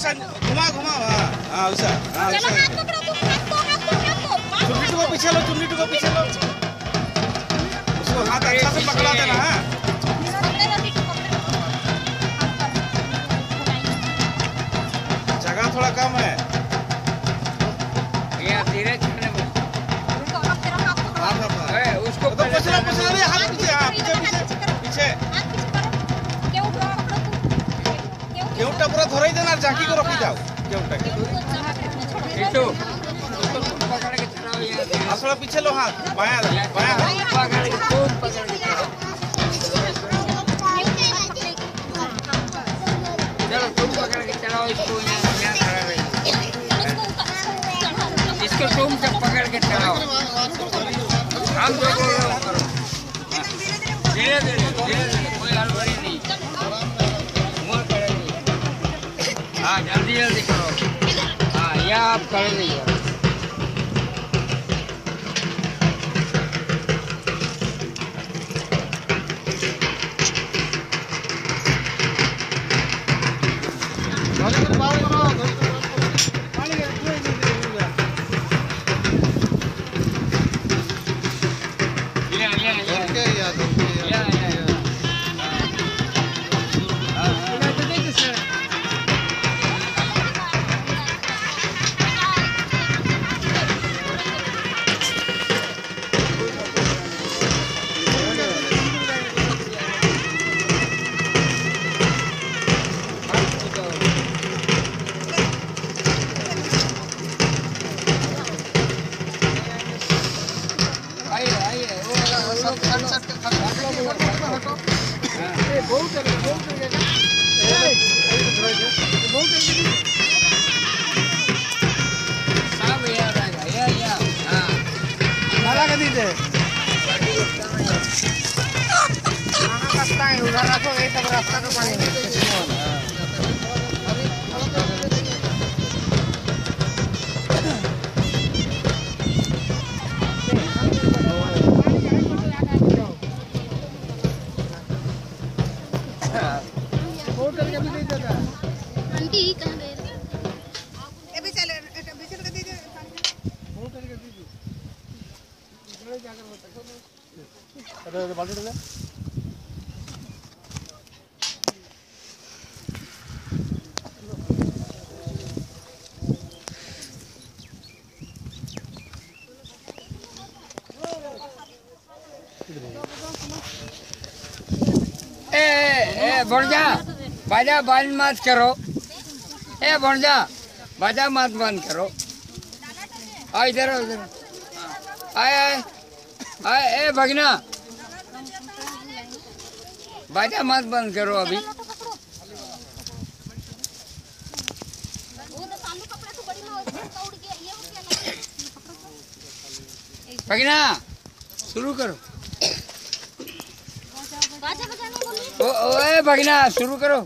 घुमा घुमा हाँ हाँ वैसा हाँ चलो वैसा हाथ पकड़ो तुम हाथ दो हाथ दो हाथ दो हाथ दो, चुन्नी को पीछे लो चुन्नी को पीछे लो। उसको हाथ अच्छा से पकड़ा देना हाँ। जगह थोड़ा कम है। पकड़ के चलाओ चलो तुम पकड़ के चलाओ इसको यहाँ यहाँ खड़ा रहिए इसको तुम जब पकड़ के चलाओ हम जो करो धीरे धीरे धीरे धीरे हाँ जल्दी जल्दी करो। हाँ यह आप कर लीजिए ये आइए आइए वो वो लोग सब यहाँ रहेगा यहाँ हाँ। आंटी ए ए ए भणजा बाजा बंद मत करो। ए भणजा बाजा मत बंद करो। आ इधर इधर आए आए। आए ए भगना। बाजा मत बंद करो अभी। भगना शुरू करो। ओ, ओ ए भगना शुरू करो।